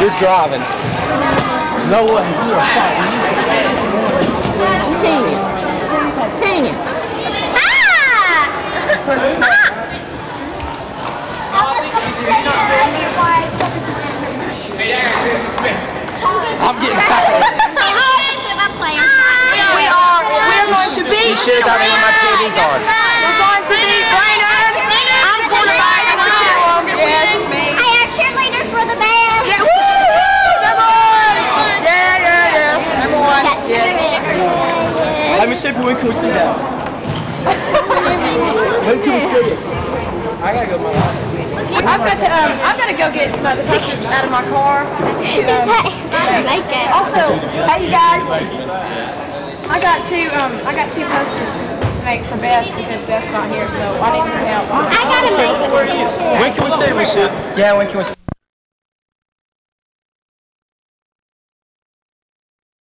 You're driving. No way. You're a fucking. Tanya. Tanya. Ah! ah! I'm getting tired. We are. We are going to be. You should have got me when my TV's on. We're going to be Brainerd. I'm quarterback. Yes, me. Hey, our cheerleaders were the best. Yeah, woo, woo, number one. Yeah, yeah, yeah. Number one. Yes. Let me see if we can see that. When can we see it? I gotta go my I've got to. Um, I've got to go get my, the pictures out of my car. Also, hey you guys. I got two. Um, I got two posters to make for Beth because Beth's not here, so I need some help. I gotta make it. When can we see it, we should? Yeah, when can we see